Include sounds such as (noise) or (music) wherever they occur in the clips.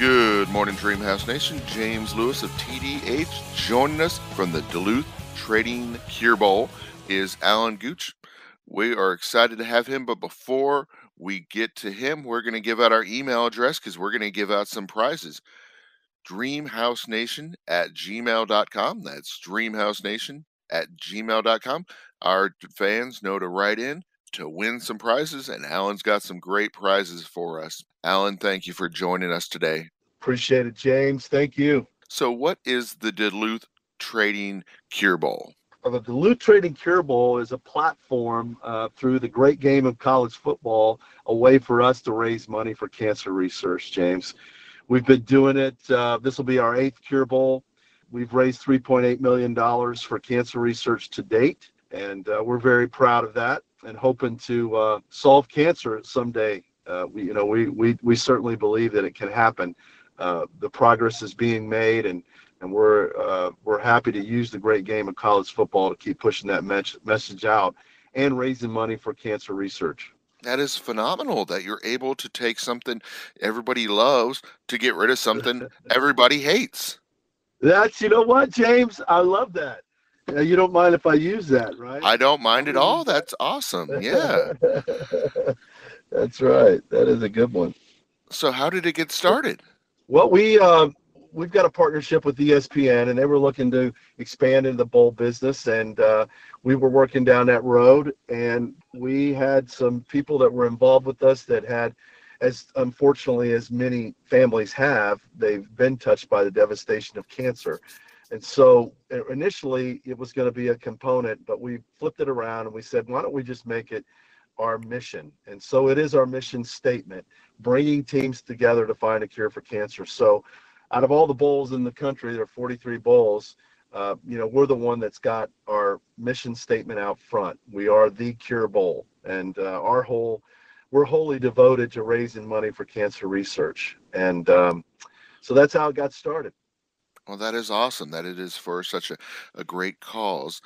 Good morning, Dreamhouse Nation. James Lewis of TDH joining us from the Duluth Trading Cure Bowl is Alan Gooch. We are excited to have him, but before we get to him, we're going to give out our email address because we're going to give out some prizes. DreamHouseNation at gmail.com. That's DreamHouseNation at gmail.com. Our fans know to write in to win some prizes, and Alan's got some great prizes for us. Alan, thank you for joining us today. Appreciate it, James. Thank you. So, what is the Duluth Trading Cure Bowl? Well, the Duluth Trading Cure Bowl is a platform uh, through the great game of college football, a way for us to raise money for cancer research, James. We've been doing it. Uh, this will be our eighth Cure Bowl. We've raised $3.8 million for cancer research to date, and uh, we're very proud of that and hoping to uh, solve cancer someday. Uh, we, you know, we, we, we certainly believe that it can happen. Uh, the progress is being made, and and we're uh, we're happy to use the great game of college football to keep pushing that me- message out and raising money for cancer research. That is phenomenal that you're able to take something everybody loves to get rid of something (laughs) everybody hates. That's you know what, James, I love that. You don't mind if I use that, right? I don't mind at all. That's awesome. Yeah. (laughs) That's right. That is a good one. So, how did it get started? Well, we uh, we've got a partnership with ESPN, and they were looking to expand into the bowl business, and uh, we were working down that road, and we had some people that were involved with us that had, as unfortunately as many families have, they've been touched by the devastation of cancer. And so initially it was going to be a component, but we flipped it around and we said, why don't we just make it our mission? And so it is our mission statement, bringing teams together to find a cure for cancer. So out of all the bowls in the country, there are 43 bowls. Uh, you know, we're the one that's got our mission statement out front. We are the Cure Bowl, and uh, our whole, we're wholly devoted to raising money for cancer research, and um, so that's how it got started. Well, that is awesome that it is for such a, a great cause.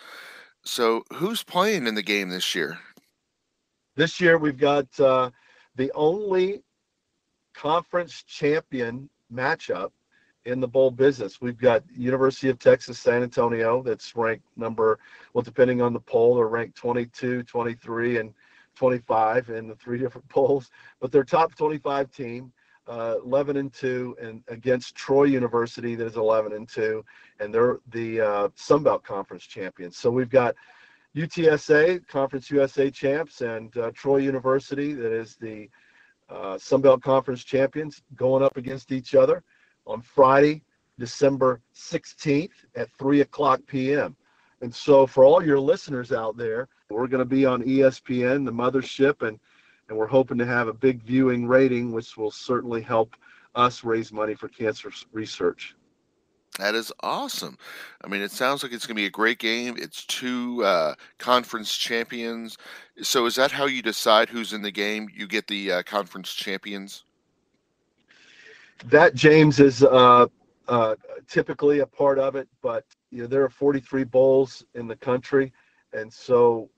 So, who's playing in the game this year? This year, we've got uh, the only conference champion matchup in the bowl business. We've got University of Texas San Antonio that's ranked number, well, depending on the poll, they're ranked 22, 23, and 25 in the three (laughs) different (laughs) polls. But they're top 25 team, uh, 11 and 2, and against Troy University, that is 11 and 2, and they're the uh, Sun Belt Conference champions. So we've got UTSA, Conference USA champs, and uh, Troy University, that is the uh, Sun Belt Conference champions, going up against each other on Friday, December 16th at 3 o'clock p.m. And so, for all your listeners out there, we're going to be on ESPN, the mothership, and, and we're hoping to have a big viewing rating, which will certainly help us raise money for cancer research. That is awesome. I mean, it sounds like it's going to be a great game. It's two uh, conference champions. So, is that how you decide who's in the game? You get the uh, conference champions? that James is uh, uh, typically a part of it, but you know there are 43 bowls in the country, and so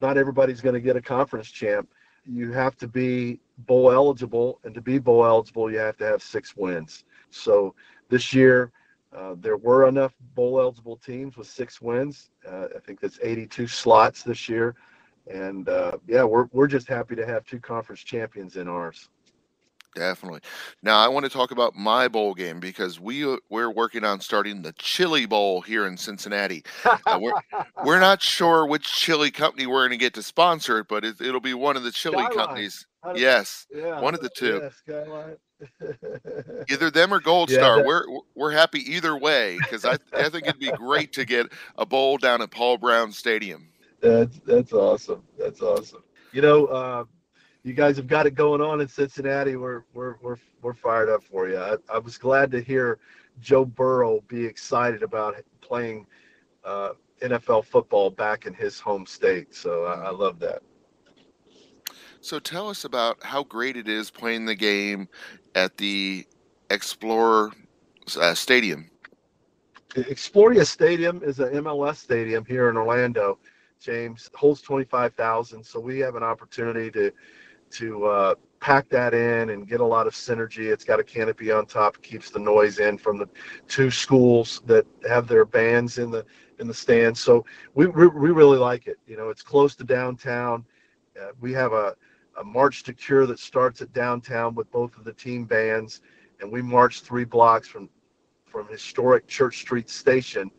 not everybody's going to get a conference champ. You have to be bowl eligible, and to be bowl eligible, you have to have six wins. So this year, uh, there were enough bowl eligible teams with six wins. Uh, I think that's 82 slots this year, and uh, yeah, we're we're just happy to have two conference champions in ours. Definitely. Now I want to talk about my bowl game because we uh, we're working on starting the Chili Bowl here in Cincinnati. Uh, we're (laughs) we're not sure which chili company we're going to get to sponsor it, but it, will be one of the chili Skyline. companies. Yes, yeah, one of the two. Yeah, (laughs) either them or Gold yeah, Star. That... We're we're happy either way because I I think it'd be great to get a bowl down at Paul Brown Stadium. That's that's awesome. That's awesome. You know. Uh, you guys have got it going on in Cincinnati. We're we're we're we're fired up for you. I, I was glad to hear Joe Burrow be excited about playing uh, NFL football back in his home state. So I, I love that. So tell us about how great it is playing the game at the Exploria uh, Stadium. Exploria Stadium is an MLS stadium here in Orlando. James holds 25,000, so we have an opportunity to to uh, pack that in and get a lot of synergy. It's got a canopy on top, keeps the noise in from the two schools that have their bands in the in the stands. So we we, we really like it. You know, it's close to downtown. Uh, we have a, a march to cure that starts at downtown with both of the team bands, and we march three blocks from from historic Church Street Station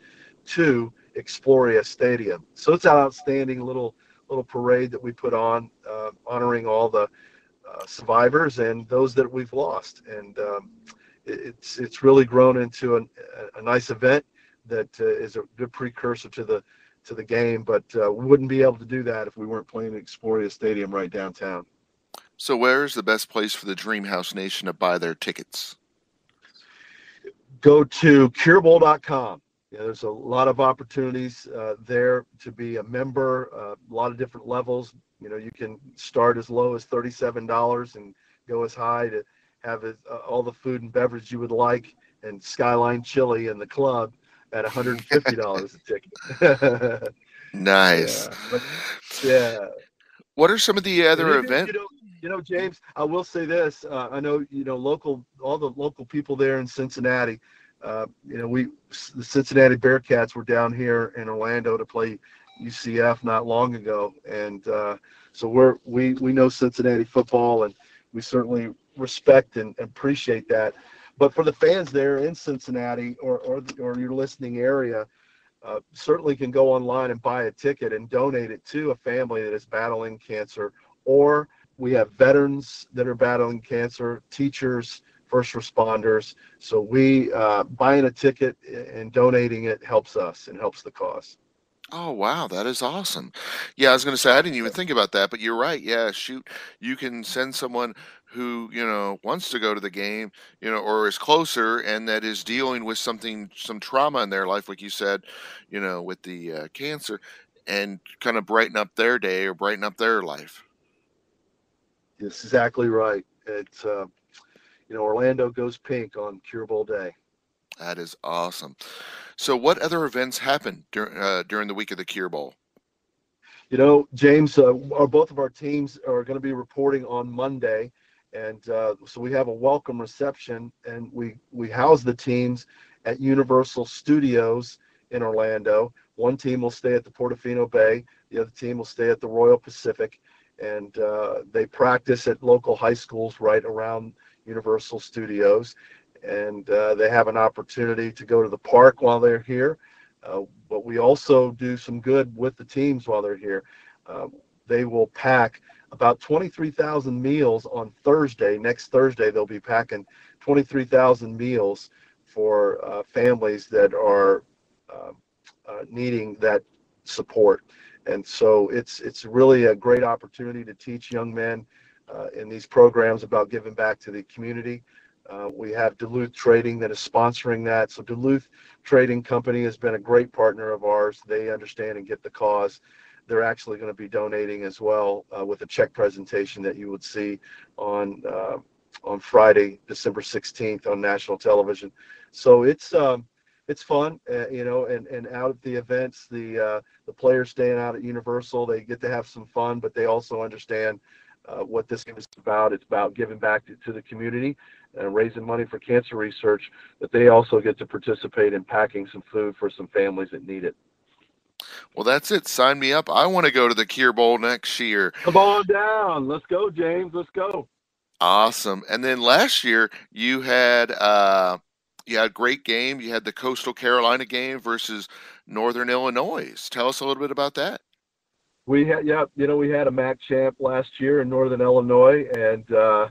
to Exploria Stadium. So it's an outstanding little little parade that we put on, uh, honoring all the uh, survivors and those that we've lost. And um, it's it's really grown into an, a nice event that uh, is a good precursor to the to the game. But uh, we wouldn't be able to do that if we weren't playing at Exploria Stadium right downtown. So, where is the best place for the Dreamhouse Nation to buy their tickets? Go to curebowl.com. Yeah, there's a lot of opportunities uh, there to be a member, uh, a lot of different levels. You know, you can start as low as $37 and go as high to have uh, all the food and beverage you would like and Skyline Chili in the club at $150 a (laughs) ticket. nice. (laughs) Yeah, but, yeah. What are some of the other even, events? You know, you know, James, I will say this. Uh, I know, you know, local, all the local people there in Cincinnati, uh, you know, we, the Cincinnati Bearcats were down here in Orlando to play UCF not long ago. And uh, so we're, we, we know Cincinnati football and we certainly respect and appreciate that. But for the fans there in Cincinnati or, or, or your listening area, uh, certainly can go online and buy a ticket and donate it to a family that is battling cancer. Or we have veterans that are battling cancer, teachers, first responders. So we uh, buying a ticket and donating it helps us and helps the cause. Oh wow, that is awesome. Yeah, I was going to say I didn't even think about that, but you're right. Yeah, shoot, you can send someone who you know wants to go to the game, you know, or is closer and that is dealing with something, some trauma in their life, like you said, you know, with the uh, cancer, and kind of brighten up their day or brighten up their life. Yes, exactly right. It's uh, you know Orlando goes pink on Cure Bowl Day. That is awesome. So, what other events happened dur- uh, during the week of the Cure Bowl? You know, James, uh, our, both of our teams are going to be reporting on Monday, and uh, so we have a welcome reception, and we we house the teams at Universal Studios in Orlando. One team will stay at the Portofino Bay, the other team will stay at the Royal Pacific, and uh, they practice at local high schools right around Universal Studios and uh, they have an opportunity to go to the park while they're here. Uh, but we also do some good with the teams while they're here. Uh, they will pack about 23,000 meals on Thursday. Next Thursday, they'll be packing 23,000 meals for uh, families that are um, uh, needing that support. And so it's it's really a great opportunity to teach young men in these programs about giving back to the community. Uh, we have Duluth Trading that is sponsoring that. So Duluth Trading Company has been a great partner of ours. They understand and get the cause. They're actually going to be donating as well uh, with a check presentation that you would see on uh, on Friday, December 16th on national television. So it's um, it's fun, uh, you know, and, and out at the events, the uh, the players staying out at Universal, they get to have some fun, but they also understand uh, what this game is about. It's about giving back to, to the community and raising money for cancer research, but they also get to participate in packing some food for some families that need it. Well, that's it. Sign me up. I want to go to the Cure Bowl next year. Come on down. Let's go, James. Let's go. Awesome. And then last year you had uh you had a great game. You had the Coastal Carolina game versus Northern Illinois. Tell us a little bit about that. We had yeah, you know, we had a MAC champ last year in Northern Illinois and uh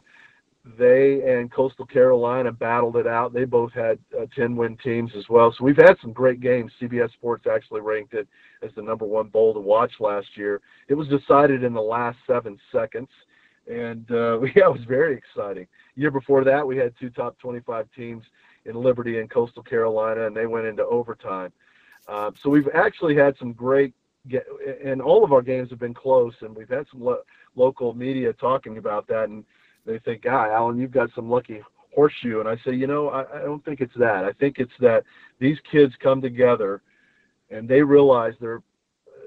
they and Coastal Carolina battled it out. They both had uh, 10 win teams as well. So we've had some great games. CBS Sports actually ranked it as the number one bowl to watch last year. It was decided in the last seven seconds. And uh, (laughs) yeah, it was very exciting. Year before that, we had two top 25 teams in Liberty and Coastal Carolina, and they went into overtime. Uh, so we've actually had some great, and all of our games have been close, and we've had some lo- local media talking about that. And they think, "God, Alan, you've got some lucky horseshoe." And I say, you know, I, I don't think it's that. I think it's that these kids come together and they realize they're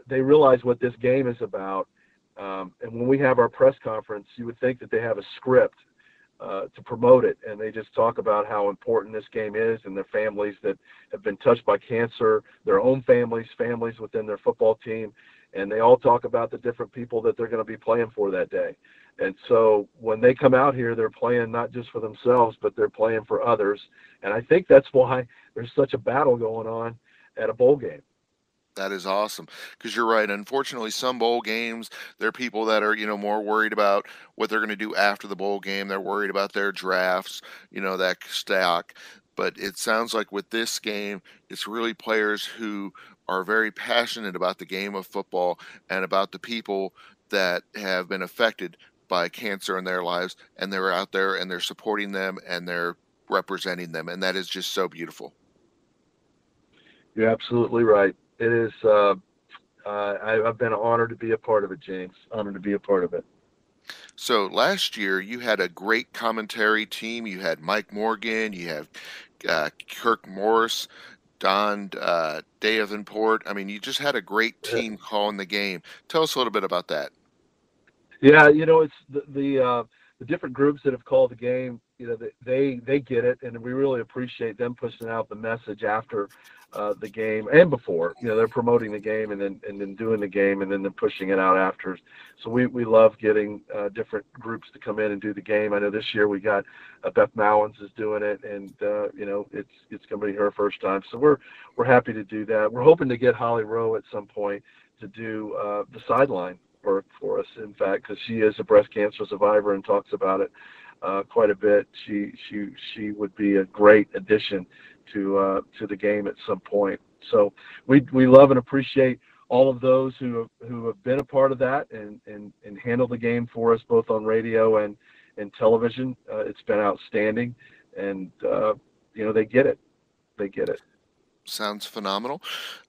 they realize what this game is about Um, and when we have our press conference, you would think that they have a script uh, to promote it, and they just talk about how important this game is and their families that have been touched by cancer, their own families, families within their football team, and they all talk about the different people that they're going to be playing for that day. And so when they come out here, they're playing not just for themselves, but they're playing for others. And I think that's why there's such a battle going on at a bowl game. That is awesome because you're right. Unfortunately, some bowl games, there are people that are, you know, more worried about what they're going to do after the bowl game. They're worried about their drafts, you know, that stack. But it sounds like with this game, it's really players who are very passionate about the game of football and about the people that have been affected by cancer in their lives. And they're out there and they're supporting them and they're representing them. And that is just so beautiful. You're absolutely right it is. Uh, uh, I, have been honored to be a part of it, James. Honored to be a part of it. So last year you had a great commentary team. You had Mike Morgan. You have uh, Kirk Morris, Don uh, Davenport. I mean, you just had a great team calling the game. Tell us a little bit about that. Yeah, you know, it's the the, uh, the different groups that have called the game. You know, they they get it, and we really appreciate them pushing out the message after uh, the game and before. You know, they're promoting the game and then and then doing the game and then they're pushing it out after. So we, we love getting uh, different groups to come in and do the game. I know this year we got uh, Beth Mowins is doing it, and uh, you know it's it's going to be her first time. So we're we're happy to do that. We're hoping to get Holly Rowe at some point to do uh, the sideline work for us. In fact, because she is a breast cancer survivor and talks about it. Uh, quite a bit. She she she would be a great addition to uh, to the game at some point. So we we love and appreciate all of those who have, who have been a part of that and and and handle the game for us both on radio and and television. Uh, it's been outstanding, and uh, you know they get it. They get it. Sounds phenomenal.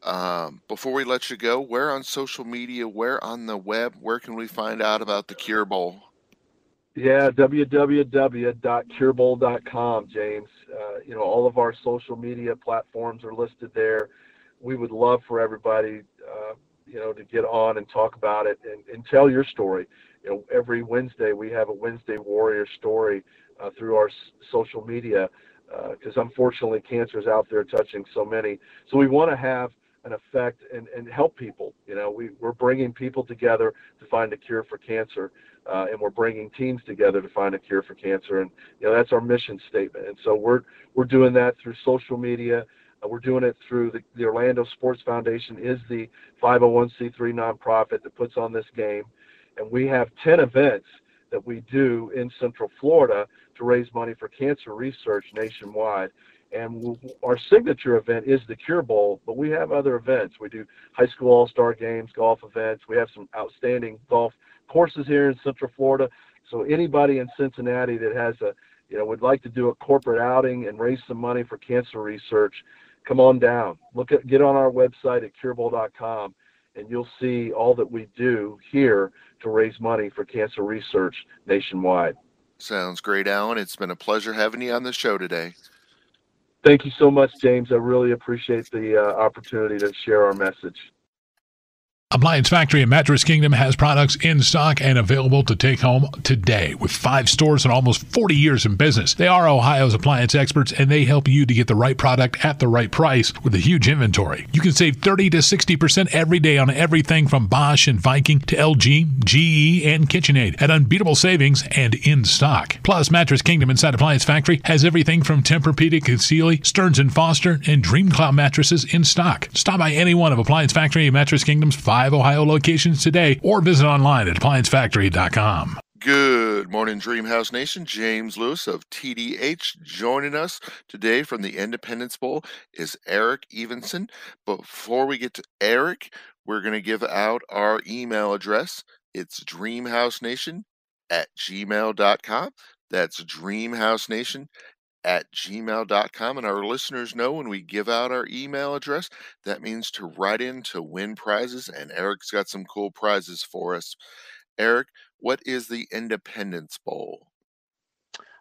Um, before we let you go, where on social media, where on the web, where can we find out about the Cure Bowl? Yeah, www.curebowl.com, James. Uh, you know, all of our social media platforms are listed there. We would love for everybody, uh, you know, to get on and talk about it and, and tell your story. You know, every Wednesday we have a Wednesday Warrior story uh, through our s- social media because uh, unfortunately cancer is out there touching so many. So we want to have an effect and, and help people. You know, we, we're bringing people together to find a cure for cancer uh, and we're bringing teams together to find a cure for cancer. And you know that's our mission statement. And so we're we're doing that through social media. Uh, we're doing it through the, the Orlando Sports Foundation is the 501c3 nonprofit that puts on this game, and we have 10 events that we do in Central Florida to raise money for cancer research nationwide. And our signature event is the Cure Bowl, but we have other events. We do high school all star games, golf events. We have some outstanding golf courses here in Central Florida. So anybody in Cincinnati that has a, you know, would like to do a corporate outing and raise some money for cancer research, come on down. Look at, get on our website at curebowl.com and you'll see all that we do here to raise money for cancer research nationwide. Sounds great, Alan. It's been a pleasure having you on the show today. Thank you so much, James. I really appreciate the uh, opportunity to share our message. Appliance Factory and Mattress Kingdom has products in stock and available to take home today. With five stores and almost 40 years in business, they are Ohio's appliance experts and they help you to get the right product at the right price with a huge inventory. You can save 30 to 60% every day on everything from Bosch and Viking to LG, GE, and KitchenAid at unbeatable savings and in stock. Plus, Mattress Kingdom inside Appliance Factory has everything from Tempur-Pedic and Sealy, Stearns and Foster, and DreamCloud mattresses in stock. Stop by any one of Appliance Factory and Mattress Kingdom's five five Ohio locations today or visit online at appliancefactory.com. Good morning, Dreamhouse Nation. James Lewis of TDH joining us today from the Independence Bowl is Eric Evenson. Before we get to Eric, we're going to give out our email address. It's dreamhousenation at gmail.com. That's dreamhousenation at gmail.com. And our listeners know when we give out our email address, that means to write in to win prizes. And Eric's got some cool prizes for us. Eric, what is the Independence Bowl?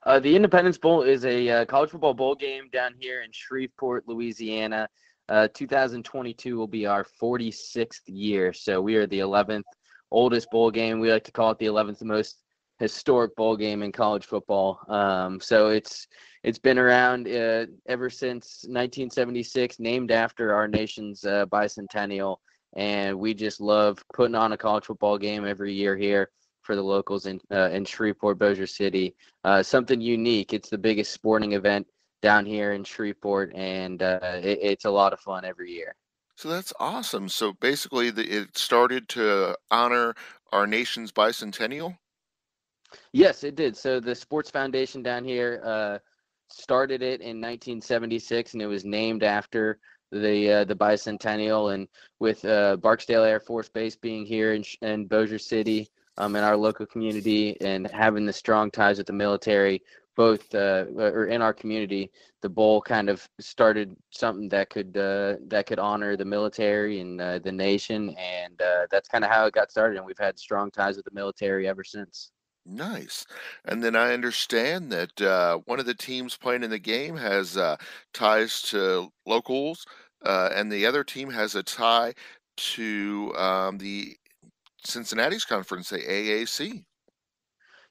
Uh, the Independence Bowl is a uh, college football bowl game down here in Shreveport, Louisiana. Uh, 2022 will be our 46th year, so we are the 11th oldest bowl game. We like to call it the 11th most historic bowl game in college football. Um, so it's it's been around uh, ever since 1976, named after our nation's uh, bicentennial, and we just love putting on a college football game every year here for the locals in uh, in Shreveport, Bossier City. Uh, something unique. It's the biggest sporting event down here in Shreveport, and uh, it, it's a lot of fun every year. So that's awesome. So basically, the, it started to honor our nation's bicentennial. Yes, it did. So the Sports Foundation down here uh, started it in 1976, and it was named after the uh, the bicentennial. And with uh, Barksdale Air Force Base being here in, in Bossier City, um, in our local community, and having the strong ties with the military, both uh, or in our community, the bowl kind of started something that could uh, that could honor the military and uh, the nation, and uh, that's kind of how it got started. And we've had strong ties with the military ever since. Nice. And then I understand that uh, one of the teams playing in the game has uh, ties to locals, uh, and the other team has a tie to um, the Cincinnati's conference, the AAC.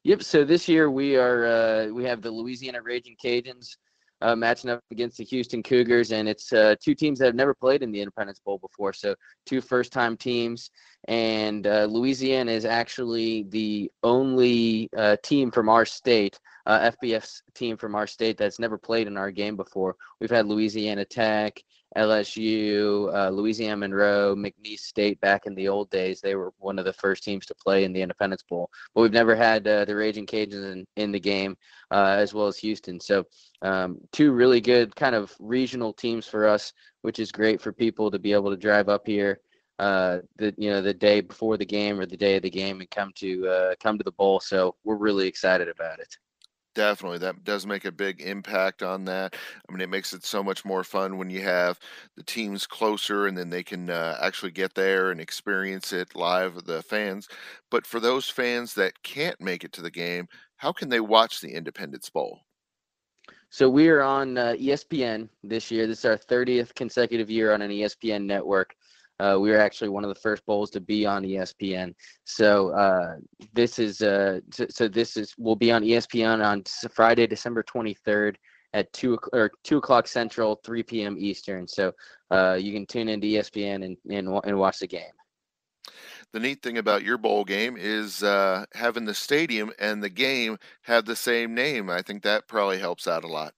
Yep. So this year we are uh, we have the Louisiana Raging Cajuns uh, matching up against the Houston Cougars, and it's uh, two teams that have never played in the Independence Bowl before. So two first-time teams, and uh, Louisiana is actually the only uh, team from our state, uh, FBS team from our state that's never played in our game before. We've had Louisiana Tech, LSU, uh, Louisiana Monroe, McNeese State back in the old days. They were one of the first teams to play in the Independence Bowl. But we've never had uh, the Raging Cajuns in, in the game, uh, as well as Houston. So, um, two really good kind of regional teams for us, which is great for people to be able to drive up here. Uh, the you know the day before the game or the day of the game and come to uh, come to the bowl. So we're really excited about it. Definitely, that does make a big impact on that. I mean, it makes it so much more fun when you have the teams closer and then they can uh, actually get there and experience it live with the fans. But for those fans that can't make it to the game, how can they watch the Independence Bowl? So we are on uh, ESPN this year. This is our 30th consecutive year on an ESPN network. Uh, we were actually one of the first bowls to be on ESPN. So uh, this is uh, so, so, this is will be on ESPN on Friday, December 23rd at two or two o'clock Central, 3 p.m. Eastern. So uh, you can tune into ESPN and, and and watch the game. The neat thing about your bowl game is uh, having the stadium and the game have the same name. I think that probably helps out a lot.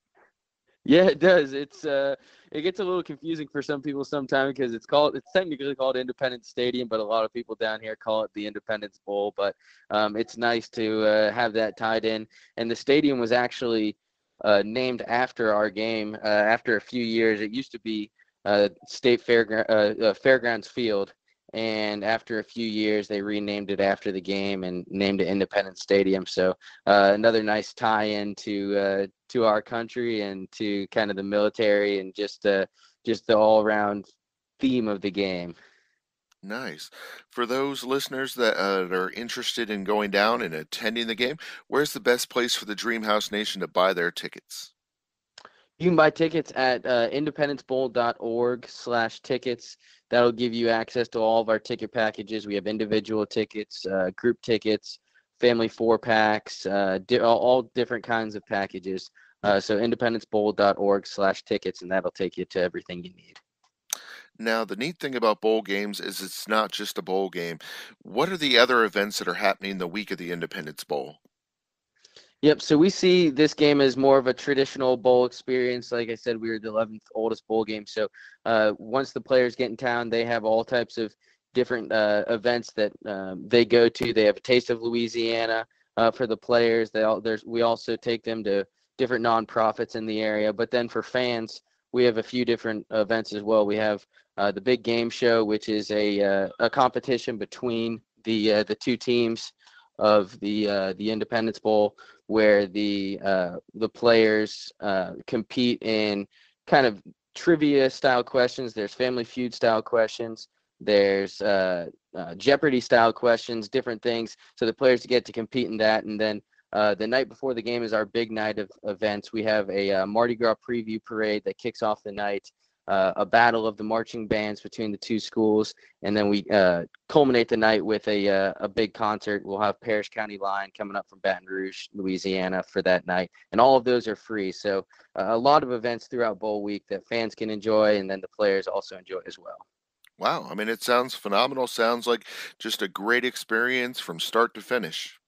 Yeah, it does. It's uh, it gets a little confusing for some people sometimes because it's called it's technically called Independence Stadium, but a lot of people down here call it the Independence Bowl. But um, it's nice to uh, have that tied in. And the stadium was actually uh, named after our game. Uh, after a few years, it used to be uh, State uh, uh, Fairgrounds Field, and after a few years they renamed it after the game and named it independence stadium. So uh, another nice tie-in to uh, to our country and to kind of the military and just uh, just the all-around theme of the game. Nice. For those listeners that uh, are interested in going down and attending the game where's the best place for the dreamhouse nation to buy their tickets you can buy tickets at uh, independencebowl.org slash tickets That'll give you access to all of our ticket packages. We have individual tickets, uh, group tickets, family four packs, uh, di- all, different kinds of packages. Uh, so independencebowl.org slash tickets, and that'll take you to everything you need. Now, the neat thing about bowl games is it's not just a bowl game. What are the other events that are happening the week of the Independence Bowl? Yep. So we see this game as more of a traditional bowl experience. Like I said, we are the 11th oldest bowl game. So uh, once the players get in town, they have all types of different uh, events that um, they go to. They have a taste of Louisiana uh, for the players. They all there's we also take them to different nonprofits in the area. But then for fans, we have a few different events as well. We have uh, the big game show, which is a uh, a competition between the uh, the two teams of the the Independence Bowl, where the uh, the players uh, compete in kind of trivia style questions. There's Family Feud style questions. There's uh, uh, Jeopardy style questions, different things. So the players get to compete in that, and then. Uh, the night before the game is our big night of events. We have a Mardi Gras preview parade that kicks off the night. Uh, a battle of the marching bands between the two schools, and then we uh, culminate the night with a uh, a big concert. We'll have Parish County Line coming up from Baton Rouge, Louisiana, for that night, and all of those are free. So uh, a lot of events throughout bowl week that fans can enjoy, and then the players also enjoy as well. Wow, I mean, it sounds phenomenal. Sounds like just a great experience from start to finish.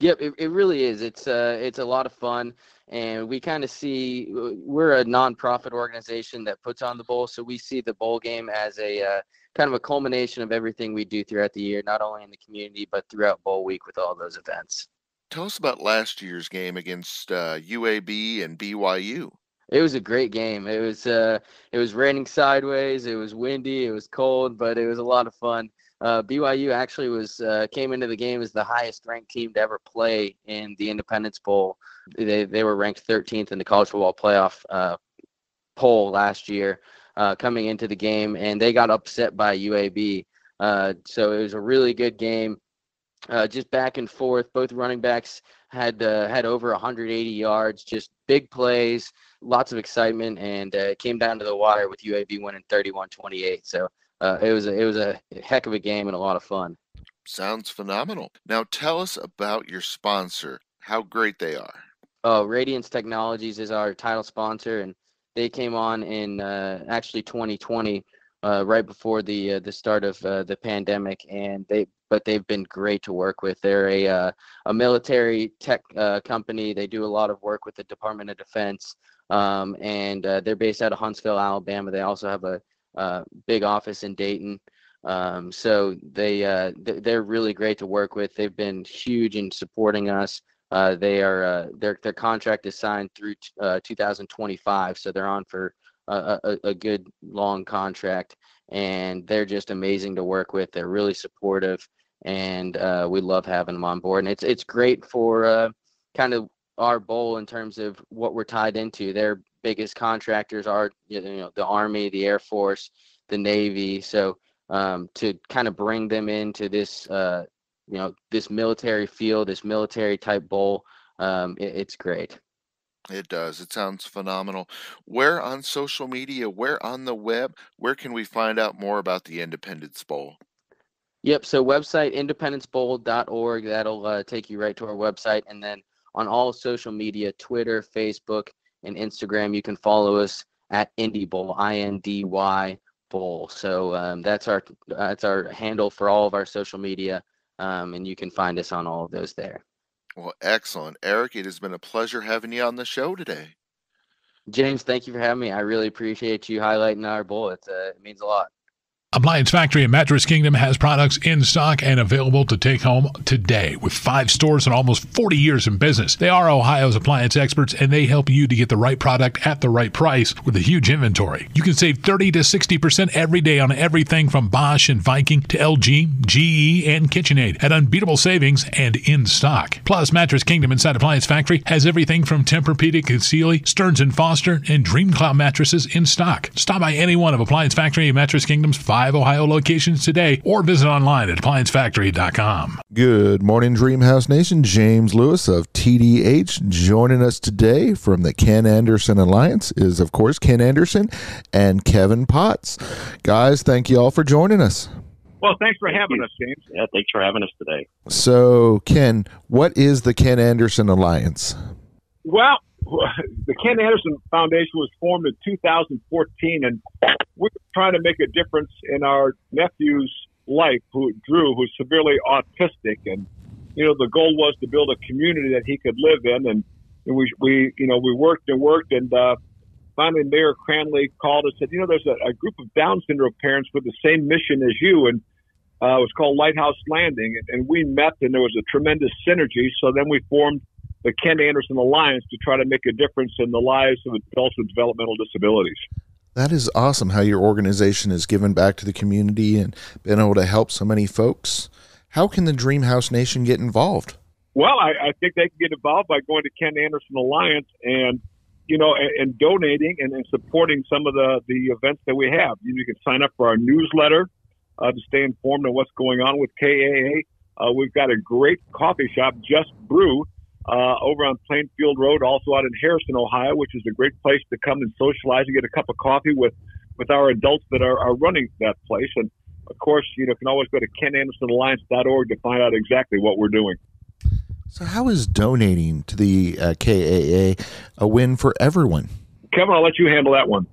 Yep, it, it really is. It's uh, it's a lot of fun and we kind of see we're a nonprofit organization that puts on the bowl so we see the bowl game as a uh, kind of a culmination of everything we do throughout the year not only in the community but throughout bowl week with all those events. Tell us about last year's game against uh, uab and byu it was a great game. It was uh, it was raining sideways it was windy it was cold but it was a lot of fun uh, BYU actually was uh, came into the game as the highest ranked team to ever play in the Independence Bowl. They they were ranked 13th in the college football playoff uh, poll last year, uh, coming into the game, and they got upset by UAB. Uh, so it was a really good game, uh, just back and forth. Both running backs had had over 180 yards, just big plays, lots of excitement, and it came down to the wire with UAB winning 31-28. So uh, it was a, it was a heck of a game and a lot of fun. Sounds phenomenal. Now tell us about your sponsor. How great they are. Oh, Radiance Technologies is our title sponsor, and they came on in uh, actually 2020, uh, right before the uh, the start of uh, the pandemic, and they but they've been great to work with. They're a uh, a military tech company. They do a lot of work with the Department of Defense, um, and they're based out of Huntsville, Alabama. They also have a big office in Dayton. Um, so they uh, they're really great to work with. They've been huge in supporting us. Uh, they are uh, their their contract is signed through t- uh, 2025, so they're on for a, a, a, good long contract, and they're just amazing to work with. They're really supportive, and uh, we love having them on board. And it's it's great for kind of our bowl in terms of what we're tied into. They're biggest contractors are you know the Army, the Air Force, the Navy. So um, to kind of bring them into this uh, you know this military field, this military type bowl, um, it, it's great. It does. It sounds phenomenal. Where on social media, where on the web, where can we find out more about the Independence Bowl? Yep. So website independencebowl.org. That'll uh, take you right to our website, and then on all social media, Twitter, Facebook, and Instagram. You can follow us at Indy Bowl, I N D Y Bowl. So um, that's our that's our handle for all of our social media, um, and you can find us on all of those there. Well, excellent, Eric. It has been a pleasure having you on the show today. James, thank you for having me. I really appreciate you highlighting our bowl. It's, uh, it means a lot. Appliance Factory and Mattress Kingdom has products in stock and available to take home today. With five stores and almost 40 years in business, they are Ohio's appliance experts and they help you to get the right product at the right price with a huge inventory. You can save 30 to 60% every day on everything from Bosch and Viking to LG, GE, and KitchenAid at unbeatable savings and in stock. Plus, Mattress Kingdom inside Appliance Factory has everything from Tempur-Pedic and Sealy, Stearns and Foster, and DreamCloud mattresses in stock. Stop by any one of Appliance Factory and Mattress Kingdom's five five Ohio locations today or visit online at appliancefactory.com. Good morning, Dreamhouse Nation. James Lewis of TDH joining us today from the Ken Anderson Alliance is, of course, Ken Anderson and Kevin Potts. Guys, thank you all for joining us. Well, thanks for having us, James. Yeah, thanks for having us today. So, Ken, what is the Ken Anderson Alliance? Well, the Ken Anderson Foundation was formed in 2014, and we're trying to make a difference in our nephew's life, who Drew, who's severely autistic, and you know the goal was to build a community that he could live in, and, and we we you know we worked and worked, and uh, finally Mayor Cranley called and said, you know, there's a, a group of Down syndrome parents with the same mission as you, and uh, it was called Lighthouse Landing, and, and we met, and there was a tremendous synergy. So then we formed the Ken Anderson Alliance to try to make a difference in the lives of adults with developmental disabilities. That is awesome how your organization has given back to the community and been able to help so many folks. How can the Dream House Nation get involved? Well, I, I think they can get involved by going to Ken Anderson Alliance and you know, and, and donating and, and, supporting some of the, the events that we have. You, you can sign up for our newsletter uh, to stay informed on what's going on with KAA. Uh, we've got a great coffee shop, Just Brew, uh, over on Plainfield Road, also out in Harrison, Ohio, which is a great place to come and socialize and get a cup of coffee with, with our adults that are, are running that place. And of course, you know, you can always go to kenandersonalliance.org to find out exactly what we're doing. So, how is donating to the uh, KAA a win for everyone? Kevin, I'll let you handle that one.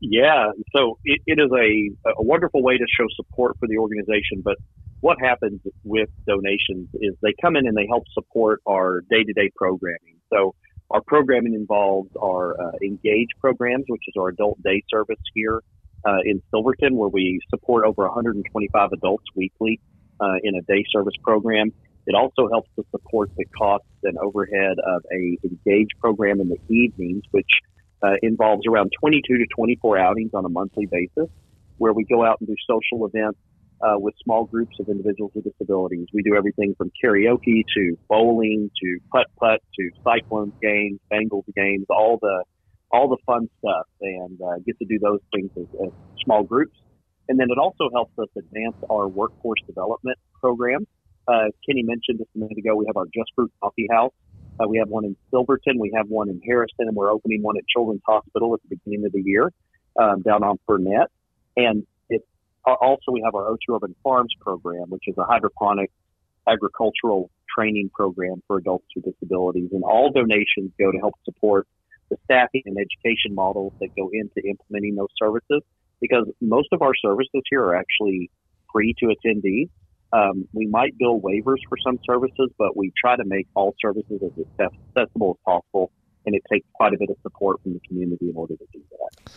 Yeah, so it, it is a, a wonderful way to show support for the organization. But what happens with donations is they come in and they help support our day to day programming. So our programming involves our uh, Engage programs, which is our adult day service here uh, in Silverton, where we support over 125 adults weekly uh, in a day service program. It also helps to support the costs and overhead of a Engage program in the evenings, which uh, involves around 22 to 24 outings on a monthly basis, where we go out and do social events uh, with small groups of individuals with disabilities. We do everything from karaoke to bowling to putt putt to Cyclones games, Bengals games, all the all the fun stuff, and uh, get to do those things as, as small groups. And then it also helps us advance our workforce development program. Uh, Kenny mentioned just a minute ago, we have our Just Brew Coffee House. Uh, we have one in Silverton, we have one in Harrison, and we're opening one at Children's Hospital at the beginning of the year um, down on Burnet. And also, we have our O2 Urban Farms program, which is a hydroponic agricultural training program for adults with disabilities. And all donations go to help support the staffing and education models that go into implementing those services because most of our services here are actually free to attendees. Um, we might bill waivers for some services, but we try to make all services as accessible as possible, and it takes quite a bit of support from the community in order to do that.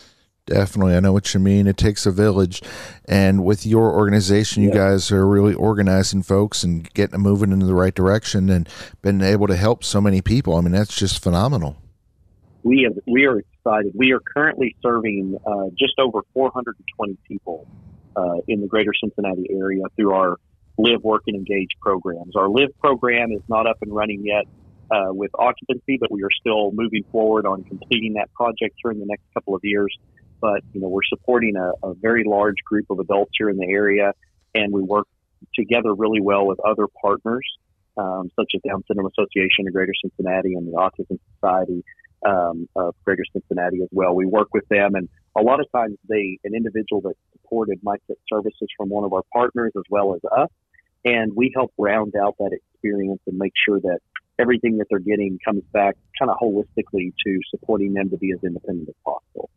Definitely. I know what you mean. It takes a village. And with your organization, you yeah. guys are really organizing folks and getting them moving in the right direction and been able to help so many people. I mean, that's just phenomenal. We, have, we are excited. We are currently serving uh, just over 420 people uh, in the greater Cincinnati area through our live, work, and engage programs. Our live program is not up and running yet uh, with occupancy, but we are still moving forward on completing that project during the next couple of years. But you know, we're supporting a, a very large group of adults here in the area, and we work together really well with other partners, um, such as Down Syndrome Association of Greater Cincinnati and the Autism Society um, of Greater Cincinnati as well. We work with them, and a lot of times they an individual that's supported might get services from one of our partners as well as us, and we help round out that experience and make sure that everything that they're getting comes back kind of holistically to supporting them to be as independent as possible.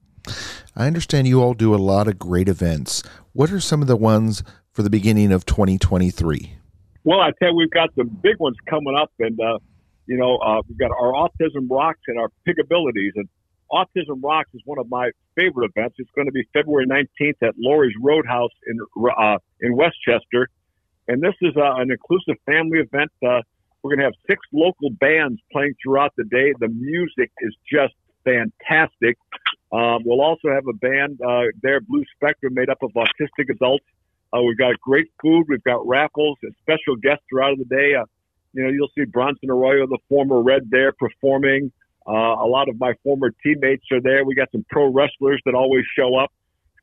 I understand you all do a lot of great events. What are some of the ones for the beginning of 2023? Well, I tell you, we've got some big ones coming up, and uh, you know, uh, we've got our Autism Rocks and our Pig Abilities, and Autism Rocks is one of my favorite events. It's going to be February 19th at Lori's Roadhouse in uh, in Westchester, and this is uh, an inclusive family event. Uh, we're going to have six local bands playing throughout the day. The music is just fantastic. Um, we'll also have a band uh, there, Blue Spectrum, made up of autistic adults. Uh, we've got great food. We've got raffles and special guests throughout the day. Uh, you know, you'll see Bronson Arroyo, the former Red, there performing. Uh, a lot of my former teammates are there. We got some pro wrestlers that always show up.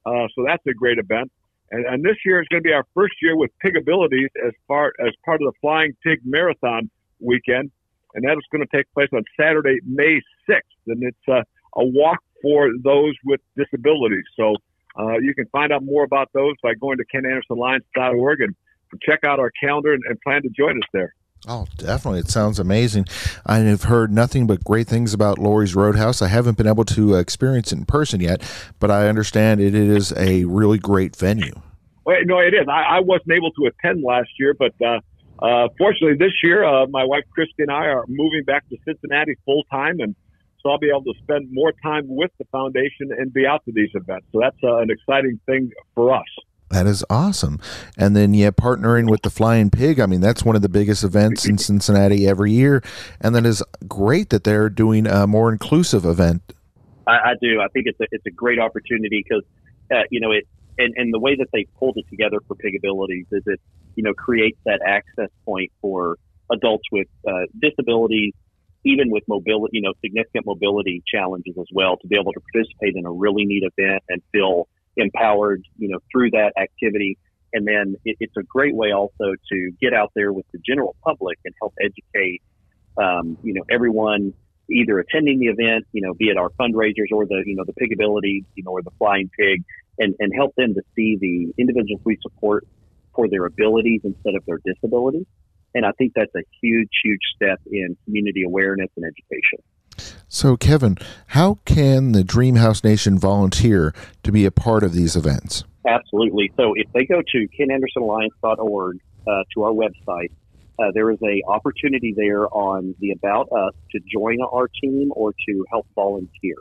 Uh, so that's a great event. And, and this year is going to be our first year with Pig Abilities as part as part of the Flying Pig Marathon weekend, and that is going to take place on Saturday, May 6th, and it's uh, a walk for those with disabilities. So uh, you can find out more about those by going to kenandersonalliance.org and check out our calendar and, and plan to join us there. Oh, definitely. It sounds amazing. I have heard nothing but great things about Lori's Roadhouse. I haven't been able to experience it in person yet, but I understand it is a really great venue. Well, no, it is. I, I wasn't able to attend last year, but uh, uh, fortunately this year, uh, my wife Christy and I are moving back to Cincinnati full time, and so I'll be able to spend more time with the foundation and be out to these events. So that's uh, an exciting thing for us. That is awesome. And then, yeah, partnering with the Flying Pig. I mean, that's one of the biggest events in Cincinnati every year. And that is great that they're doing a more inclusive event. I, I do. I think it's a, it's a great opportunity because, uh, you know, it, and, and the way that they pulled it together for Pig Abilities is it, you know, creates that access point for adults with uh, disabilities, even with mobility, you know, significant mobility challenges as well, to be able to participate in a really neat event and feel empowered, you know, through that activity. And then it, it's a great way also to get out there with the general public and help educate um, you know, everyone either attending the event, you know, be it our fundraisers or the, you know, the Pigability, you know, or the Flying Pig, and, and help them to see the individuals we support for their abilities instead of their disabilities. And I think that's a huge, huge step in community awareness and education. So, Kevin, how can the Dreamhouse Nation volunteer to be a part of these events? Absolutely. So, if they go to kenandersonalliance.org uh, to our website, uh, there is a opportunity there on the About Us to join our team or to help volunteer,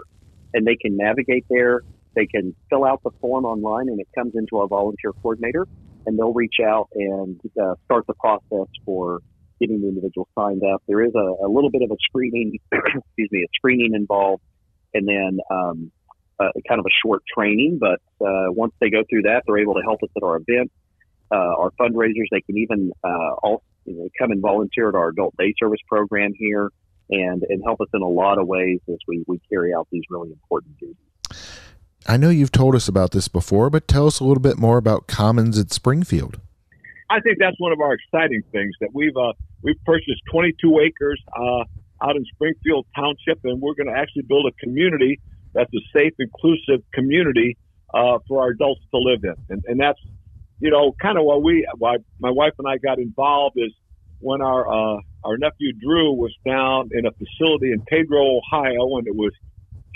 and they can navigate there. They can fill out the form online, and it comes into our volunteer coordinator, and they'll reach out and uh, start the process for getting the individual signed up. There is a, a little bit of a screening, (clears throat) excuse me, a screening involved, and then um, uh, kind of a short training. But uh, once they go through that, they're able to help us at our event, uh, our fundraisers. They can even uh, all you know, come and volunteer at our adult day service program here, and and help us in a lot of ways as we we carry out these really important duties. I know you've told us about this before, but tell us a little bit more about Commons at Springfield. I think that's one of our exciting things that we've uh, we've purchased 22 acres uh, out in Springfield Township, and we're going to actually build a community that's a safe, inclusive community uh, for our adults to live in, and, and that's you know kind of why we why my wife and I got involved is when our uh, our nephew Drew was down in a facility in Pedro, Ohio, and it was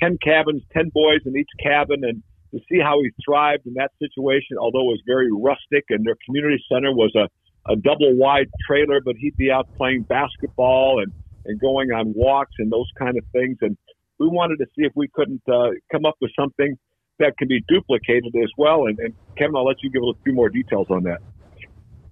10 cabins, 10 boys in each cabin, and to see how he thrived in that situation, although it was very rustic and their community center was a, a double wide trailer, but he'd be out playing basketball and, and going on walks and those kind of things. And we wanted to see if we couldn't uh, come up with something that can be duplicated as well. And, and Kevin, I'll let you give a few more details on that.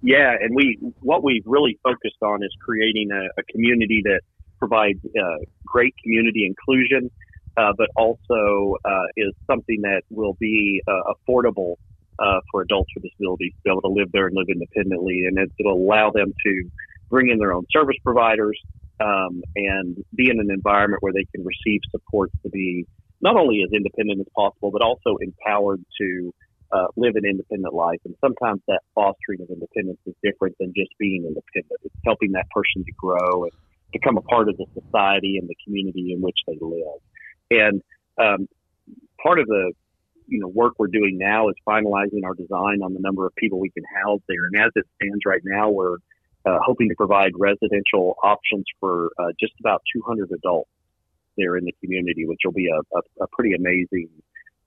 Yeah, and we what we've really focused on is creating a, a community that provides uh, great community inclusion uh, but also uh, is something that will be uh, affordable uh, for adults with disabilities to be able to live there and live independently, and it, will allow them to bring in their own service providers um, and be in an environment where they can receive support to be not only as independent as possible, but also empowered to uh, live an independent life. And sometimes that fostering of independence is different than just being independent. It's helping that person to grow and become a part of the society and the community in which they live. And um, part of the you know work we're doing now is finalizing our design on the number of people we can house there. And as it stands right now, we're uh, hoping to provide residential options for uh, just about 200 adults there in the community, which will be a, a, a pretty amazing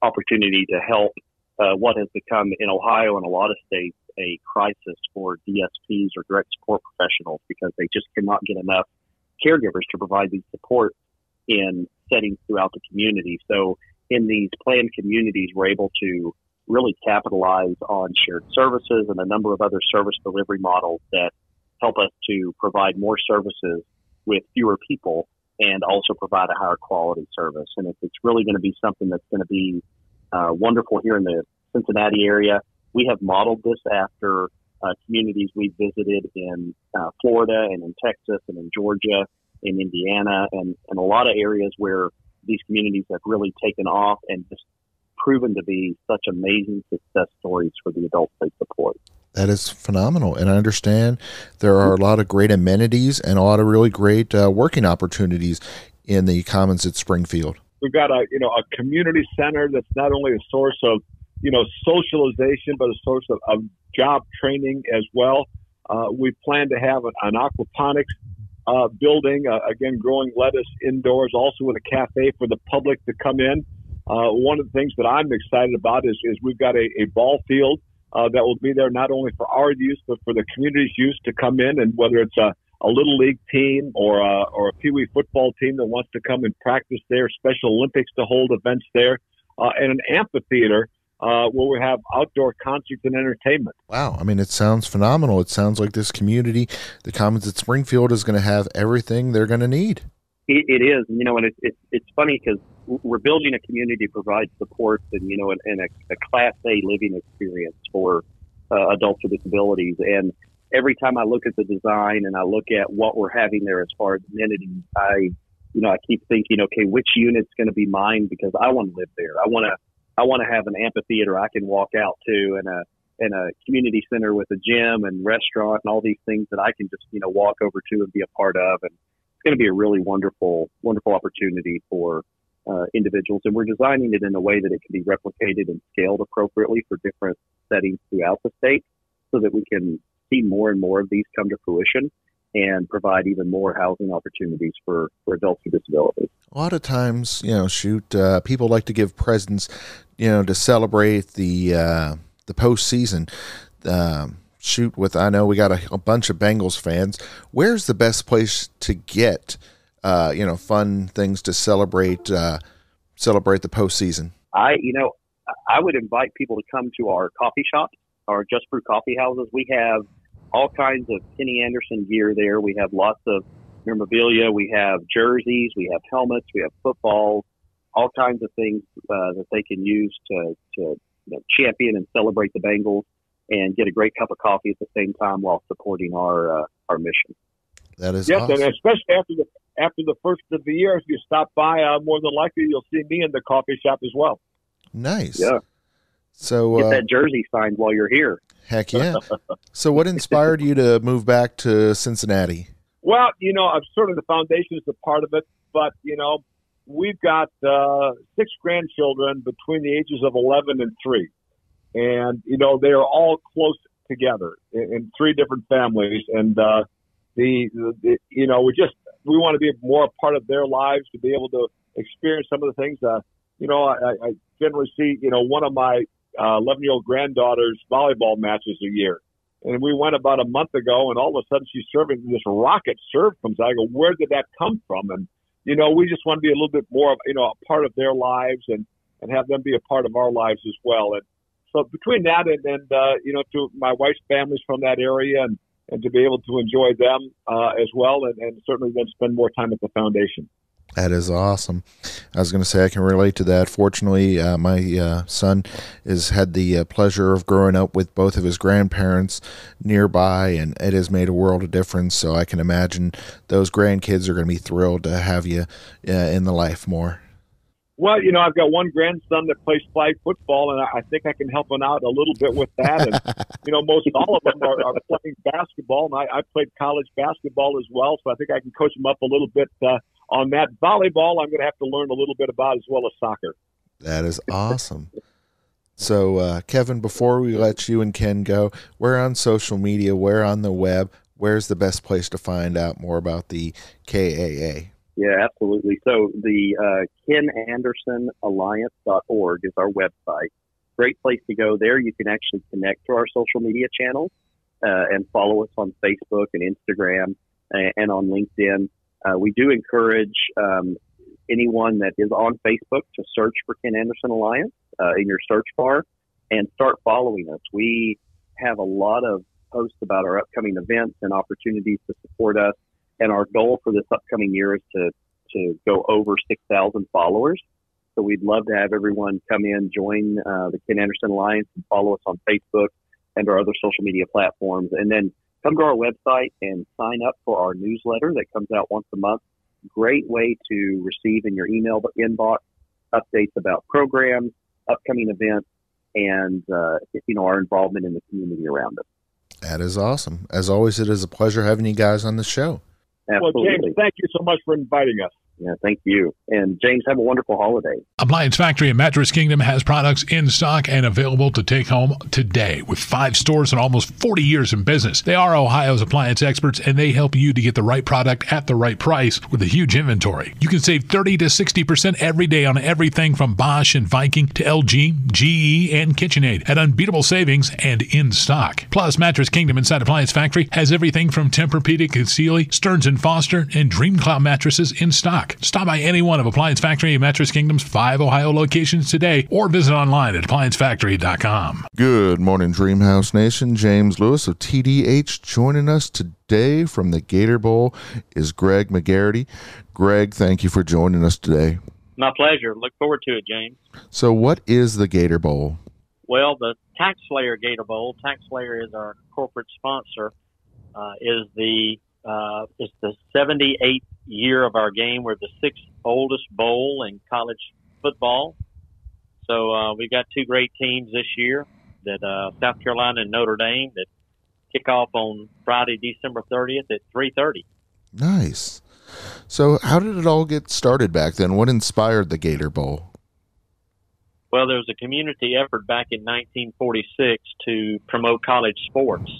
opportunity to help uh, what has become in Ohio and a lot of states a crisis for DSPs or direct support professionals because they just cannot get enough caregivers to provide these support in settings throughout the community. So in these planned communities, we're able to really capitalize on shared services and a number of other service delivery models that help us to provide more services with fewer people and also provide a higher quality service. And if it's really going to be something that's going to be uh, wonderful here in the Cincinnati area, we have modeled this after uh, communities we visited in uh, Florida and in Texas and in Georgia in Indiana and, and a lot of areas where these communities have really taken off and just proven to be such amazing success stories for the adults they support. That is phenomenal. And I understand there are a lot of great amenities and a lot of really great uh, working opportunities in the Commons at Springfield. We've got a, you know, a community center that's not only a source of, you know, socialization, but a source of, of job training as well. Uh, we plan to have an, an aquaponics uh, building, uh, again, growing lettuce indoors, also with a cafe for the public to come in. Uh, one of the things that I'm excited about is, is we've got a, a ball field uh, that will be there not only for our use, but for the community's use to come in and whether it's a, a little league team or a, or a Pee Wee football team that wants to come and practice there, Special Olympics to hold events there, uh, and an amphitheater uh, where we have outdoor concerts and entertainment. Wow. I mean, it sounds phenomenal. It sounds like this community, the Commons at Springfield, is going to have everything they're going to need. it, it is. You know, and it, it, it's funny because we're building a community to provide support and, you know, and, and a, a, Class A living experience for uh, adults with disabilities. And every time I look at the design and I look at what we're having there as far as amenities, I, you know, I keep thinking, okay, which unit's going to be mine because I want to live there. I want to I want to have an amphitheater I can walk out to and a and a community center with a gym and restaurant and all these things that I can just you know walk over to and be a part of and it's going to be a really wonderful, wonderful opportunity for uh, individuals. And we're designing it in a way that it can be replicated and scaled appropriately for different settings throughout the state so that we can see more and more of these come to fruition and provide even more housing opportunities for, for adults with disabilities. A lot of times, you know, shoot, uh, people like to give presents, you know, to celebrate the uh, the postseason. Um, shoot, with I know we got a, a, bunch of Bengals fans. Where's the best place to get, uh, you know, fun things to celebrate uh, celebrate the postseason? I, you know, I would invite people to come to our coffee shop, our Just Brew coffee houses. We have all kinds of Kenny Anderson gear there. We have lots of memorabilia. We have jerseys. We have helmets. We have footballs. All kinds of things uh, that they can use to to you know, champion and celebrate the Bengals and get a great cup of coffee at the same time while supporting our uh, our mission. That is yes, awesome. and especially after the after the first of the year, if you stop by, uh, more than likely you'll see me in the coffee shop as well. Nice. Yeah. So get uh, that jersey signed while you're here. Heck yeah. (laughs) so, what inspired you to move back to Cincinnati? Well, you know, I'm sort of the foundation is a part of it, but you know, we've got uh, six grandchildren between the ages of 11 and three, and you know they are all close together in, in three different families, and uh, the, the you know we just we want to be more a part of their lives to be able to experience some of the things. Uh, you know, I, I generally see you know one of my 11 uh, year old granddaughter's volleyball matches a year. And we went about a month ago, and all of a sudden she's serving this rocket serve comes out. I go, where did that come from? And you know, we just want to be a little bit more of you know a part of their lives and and have them be a part of our lives as well. And so between that and and uh, you know, to my wife's family's from that area and and to be able to enjoy them uh, as well, and, and certainly then spend more time at the foundation. That is awesome. I was going to say I can relate to that. Fortunately, uh, my uh, son has had the uh, pleasure of growing up with both of his grandparents nearby, and it has made a world of difference. So I can imagine those grandkids are going to be thrilled to have you uh, in the life more. Well, you know, I've got one grandson that plays flag football, and I think I can help him out a little bit with that. And (laughs) you know, most all of them are, are playing basketball, and I, I played college basketball as well, so I think I can coach them up a little bit uh, on that. Volleyball, I'm going to have to learn a little bit about as well as soccer. That is awesome. so, uh, Kevin, before we let you and Ken go, where on social media, where on the web, where's the best place to find out more about the KAA? Yeah, absolutely. So the uh, KenAndersonAlliance.org is our website. Great place to go there. You can actually connect to our social media channels uh, and follow us on Facebook and Instagram and, and on LinkedIn. Uh, we do encourage um, anyone that is on Facebook to search for Ken Anderson Alliance uh, in your search bar and start following us. We have a lot of posts about our upcoming events and opportunities to support us. And our goal for this upcoming year is to, to go over 6,000 followers. So we'd love to have everyone come in, join uh, the Ken Anderson Alliance, and follow us on Facebook and our other social media platforms. And then come to our website and sign up for our newsletter that comes out once a month. Great way to receive in your email inbox updates about programs, upcoming events, and uh, you know our involvement in the community around us. That is awesome. As always, it is a pleasure having you guys on the show. Absolutely. Well, James, thank you so much for inviting us. Yeah, thank you. And James, have a wonderful holiday. Appliance Factory and Mattress Kingdom has products in stock and available to take home today with five stores and almost 40 years in business. They are Ohio's appliance experts and they help you to get the right product at the right price with a huge inventory. You can save 30 to 60% every day on everything from Bosch and Viking to LG, GE, and KitchenAid at unbeatable savings and in stock. Plus, Mattress Kingdom inside Appliance Factory has everything from Tempur-Pedic and Sealy, Stearns and Foster, and DreamCloud mattresses in stock. Stop by any one of Appliance Factory and Mattress Kingdom's five Ohio locations today or visit online at appliancefactory.com. Good morning, Dreamhouse Nation. James Lewis of TDH joining us today from the Gator Bowl is Greg McGarity. Greg, thank you for joining us today. My pleasure. Look forward to it, James. So, what is the Gator Bowl? Well, the Tax Slayer Gator Bowl, Tax Slayer is our corporate sponsor, uh, is the uh, it's the 78th year of our game. We're the sixth oldest bowl in college football. So uh, we've got two great teams this year that uh, South Carolina and Notre Dame that kick off on Friday, December 30th at 3:30. Nice. So, how did it all get started back then? What inspired the Gator Bowl? Well, there was a community effort back in 1946 to promote college sports,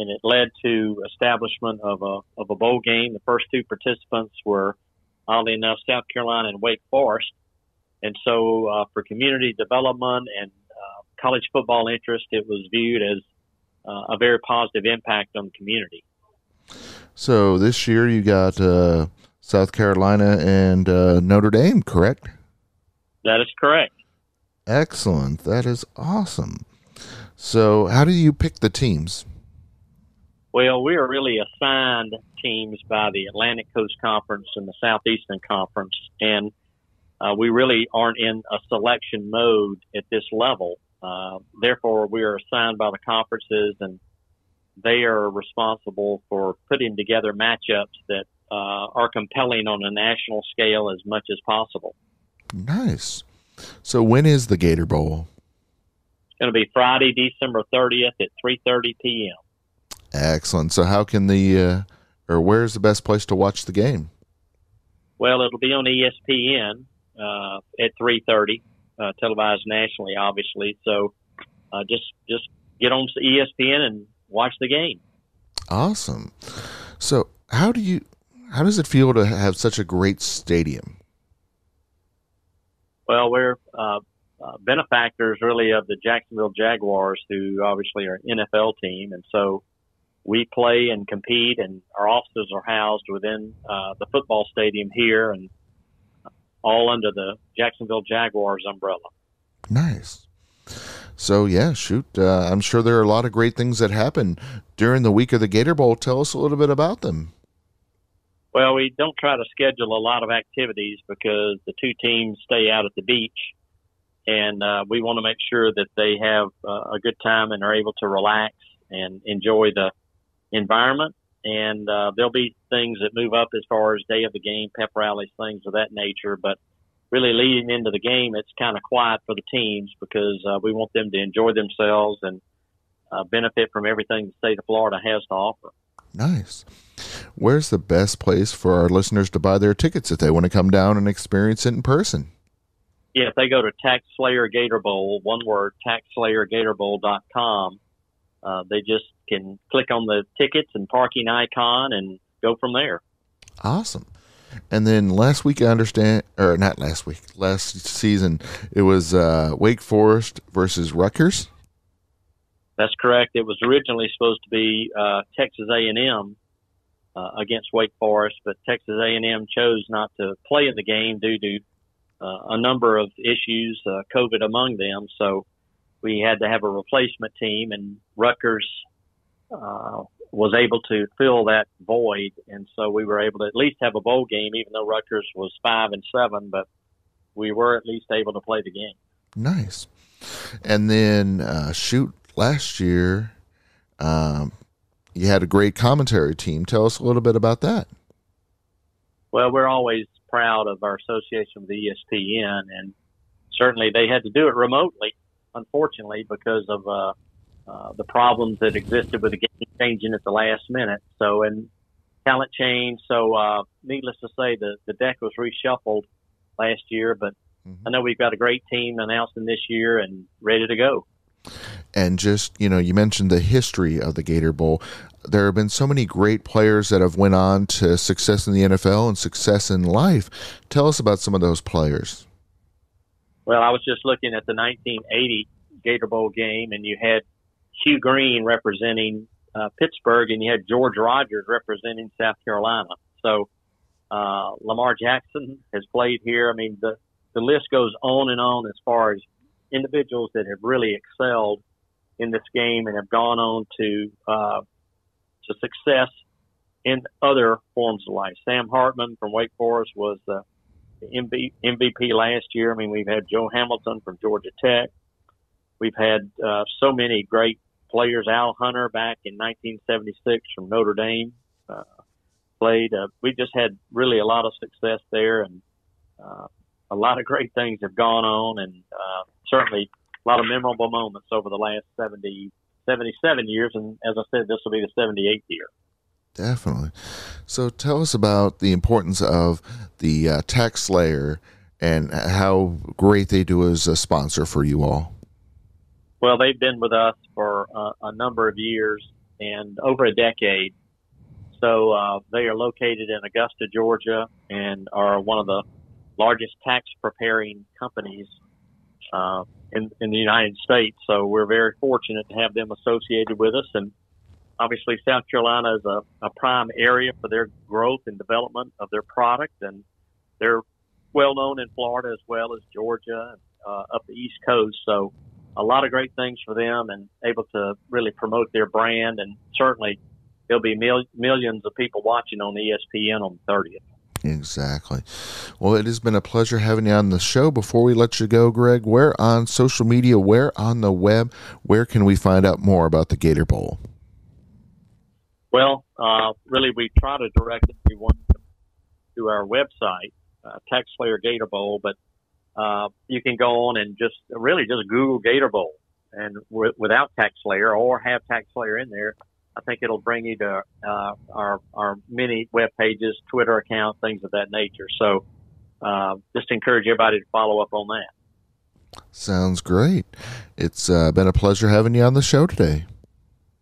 and it led to establishment of a of a bowl game. The first two participants were, oddly enough, South Carolina and Wake Forest, and so uh, for community development and uh, college football interest, it was viewed as uh, a very positive impact on the community. So this year you got uh, South Carolina and uh, Notre Dame, correct? That is correct. Excellent. That is awesome. So, how do you pick the teams? Well, we are really assigned teams by the Atlantic Coast Conference and the Southeastern Conference, and uh, we really aren't in a selection mode at this level. Uh, therefore, we are assigned by the conferences, and they are responsible for putting together matchups that uh, are compelling on a national scale as much as possible. Nice. So, when is the Gator Bowl? It's going to be Friday, December 30th at 3:30 p.m. Excellent. So, how can the uh, or where's the best place to watch the game? Well, it'll be on ESPN uh, at 3:30 uh, televised nationally, obviously. So uh, just just get on to ESPN and watch the game. Awesome. So how do you how does it feel to have such a great stadium? Well, we're uh, uh, benefactors really of the Jacksonville Jaguars, who obviously are an NFL team, and so we play and compete, and our offices are housed within uh, the football stadium here, and all under the Jacksonville Jaguars umbrella. Nice. So yeah, shoot. Uh, I'm sure there are a lot of great things that happen during the week of the Gator Bowl. Tell us a little bit about them. Well, we don't try to schedule a lot of activities because the two teams stay out at the beach, and uh, we want to make sure that they have uh, a good time and are able to relax and enjoy the environment and uh, there'll be things that move up as far as day of the game, pep rallies, things of that nature. But really leading into the game, it's kind of quiet for the teams because uh, we want them to enjoy themselves and uh, benefit from everything the state of Florida has to offer. Nice. Where's the best place for our listeners to buy their tickets if they want to come down and experience it in person? Yeah, if they go to Tax Slayer Gator Bowl, one word, taxslayergatorbowl.com, uh, they just can click on the tickets and parking icon and go from there. Awesome. And then last week, I understand, or not last week, last season, it was uh, Wake Forest versus Rutgers. That's correct. It was originally supposed to be uh, Texas A&M uh, against Wake Forest, but Texas A&M chose not to play in the game due to uh, a number of issues, uh, COVID among them. So we had to have a replacement team, and Rutgers uh, was able to fill that void, and so we were able to at least have a bowl game, even though Rutgers was five and seven, but we were at least able to play the game. Nice. And then uh, shoot, last year, um, you had a great commentary team. Tell us a little bit about that. Well, we're always proud of our association with ESPN, and certainly they had to do it remotely unfortunately, because of uh, uh, the problems that existed with the game changing at the last minute. So, and talent change. So, uh, needless to say, the, the deck was reshuffled last year, but mm-hmm. I know we've got a great team announcing this year and ready to go. And just, you know, you mentioned the history of the Gator Bowl. There have been so many great players that have went on to success in the NFL and success in life. Tell us about some of those players. Well, I was just looking at the 1980 Gator Bowl game, and you had Hugh Green representing uh, Pittsburgh, and you had George Rogers representing South Carolina. So uh, Lamar Jackson has played here. I mean, the the list goes on and on as far as individuals that have really excelled in this game and have gone on to uh, to success in other forms of life. Sam Hartman from Wake Forest was the MVP last year. I mean, we've had Joe Hamilton from Georgia Tech. We've had uh, so many great players. Al Hunter back in 1976 from Notre Dame uh, played. Uh, we just had really a lot of success there, and uh, a lot of great things have gone on, and uh, certainly a lot of memorable moments over the last 70, 77 years. And as I said, this will be the 78th year. Definitely. So tell us about the importance of the uh, TaxSlayer and how great they do as a sponsor for you all. Well, they've been with us for uh, a number of years and over a decade. So uh, they are located in Augusta, Georgia, and are one of the largest tax preparing companies uh, in in the United States. So we're very fortunate to have them associated with us, and obviously South Carolina is a, a prime area for their growth and development of their product, and they're well known in Florida as well as Georgia uh, up the East Coast. So a lot of great things for them, and able to really promote their brand, and certainly there'll be mil- millions of people watching on ESPN on the 30th. Exactly. Well, it has been a pleasure having you on the show. Before we let you go, Greg, where on social media, where on the web, where can we find out more about the Gator Bowl? Well, uh, really, we try to direct everyone to our website, uh, TaxSlayer Gator Bowl, but uh, you can go on and just really just Google Gator Bowl and w- without TaxSlayer or have TaxSlayer in there. I think it'll bring you to uh, our our many web pages, Twitter account, things of that nature. So, uh, just encourage everybody to follow up on that. Sounds great. It's uh, been a pleasure having you on the show today.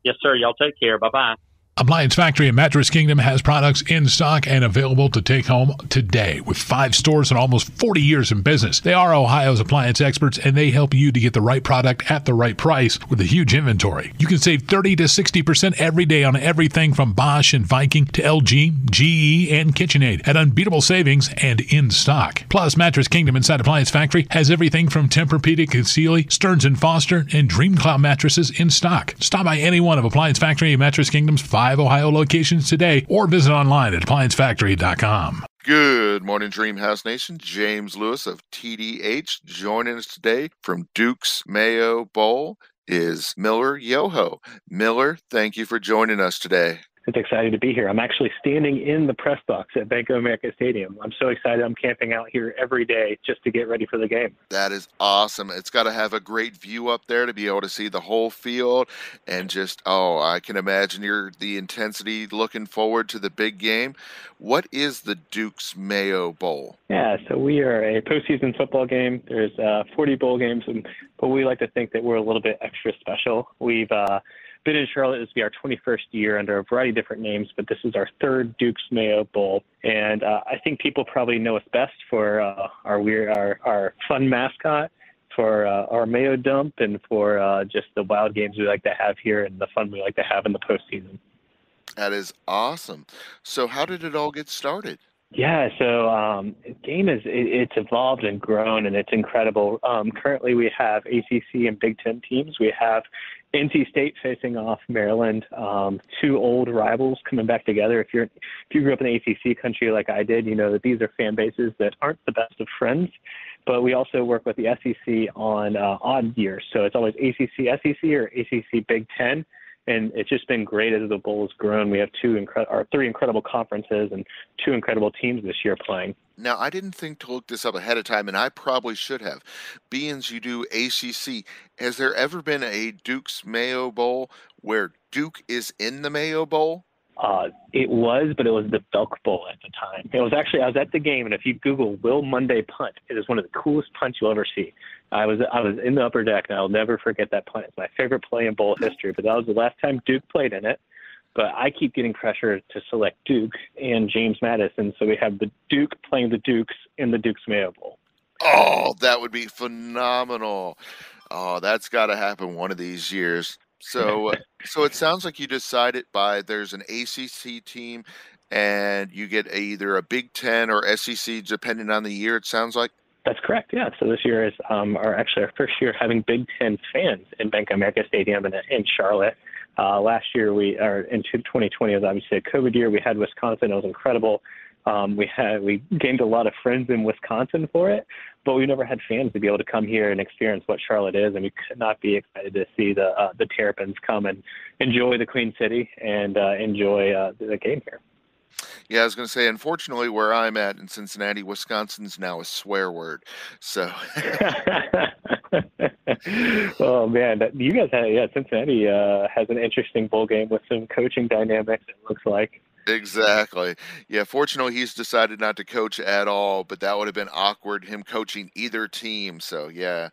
Yes, sir. Y'all take care. Bye bye. Appliance Factory in Mattress Kingdom has products in stock and available to take home today. With five stores and almost 40 years in business, they are Ohio's appliance experts and they help you to get the right product at the right price with a huge inventory. You can save 30 to 60% every day on everything from Bosch and Viking to LG, GE, and KitchenAid at unbeatable savings and in stock. Plus, Mattress Kingdom inside Appliance Factory has everything from Tempur-Pedic and Sealy, Stearns and Foster, and DreamCloud mattresses in stock. Stop by any one of Appliance Factory and Mattress Kingdom's five five Ohio locations today or visit online at appliancefactory.com. Good morning, Dreamhouse Nation. James Lewis of TDH joining us today from Duke's Mayo Bowl is Miller Yoho. Miller, thank you for joining us today. It's exciting to be here. I'm actually standing in the press box at Bank of America Stadium. I'm so excited. I'm camping out here every day just to get ready for the game. That is awesome. It's got to have a great view up there to be able to see the whole field and just oh, I can imagine your the intensity looking forward to the big game. What is the Duke's Mayo Bowl? Yeah, so we are a postseason football game. There's uh, 40 bowl games, and, but we like to think that we're a little bit extra special. We've uh, been in Charlotte. This will be our 21st year under a variety of different names, but this is our third Duke's Mayo Bowl. And uh, I think people probably know us best for uh, our weird, our, our fun mascot, for uh, our Mayo dump, and for uh, just the wild games we like to have here and the fun we like to have in the postseason. That is awesome. So, how did it all get started? Yeah, so um, game is it, it's evolved and grown, and it's incredible. Um, currently, we have ACC and Big Ten teams. We have NC State facing off Maryland, um, two old rivals coming back together. If you're if you grew up in the ACC country like I did, you know that these are fan bases that aren't the best of friends. But we also work with the SEC on uh, odd years, so it's always ACC SEC or ACC Big Ten and it's just been great as the bowl has grown. We have two incre- or three incredible conferences and two incredible teams this year playing. Now, I didn't think to look this up ahead of time, and I probably should have. Being you do ACC, has there ever been a Duke's Mayo Bowl where Duke is in the Mayo Bowl? Uh, it was, but it was the Belk Bowl at the time. It was actually I was at the game, and if you Google Will Monday punt, it is one of the coolest punts you'll ever see. I was I was in the upper deck, and I'll never forget that punt. It's my favorite play in bowl history. But that was the last time Duke played in it. But I keep getting pressure to select Duke and James Madison, so we have the Duke playing the Dukes in the Duke's Mayo Bowl. Oh, that would be phenomenal. Oh, that's got to happen one of these years. So, (laughs) so it sounds like you decided by there's an ACC team, and you get either a Big Ten or SEC depending on the year. It sounds like. That's correct. Yeah. So this year is um, our actually our first year having Big Ten fans in Bank America Stadium in, in Charlotte. Uh, last year we are in 2020 was obviously a COVID year. We had Wisconsin. It was incredible. Um, we had we gained a lot of friends in Wisconsin for it, but we never had fans to be able to come here and experience what Charlotte is, and we could not be excited to see the uh, the Terrapins come and enjoy the Queen City and uh, enjoy uh, the game here. Yeah, I was going to say, unfortunately, where I'm at in Cincinnati, Wisconsin's now a swear word. So, (laughs) oh man, you guys had yeah. Cincinnati uh, has an interesting bowl game with some coaching dynamics. It looks like. Exactly. Yeah. Fortunately, he's decided not to coach at all, but that would have been awkward him coaching either team. So yeah,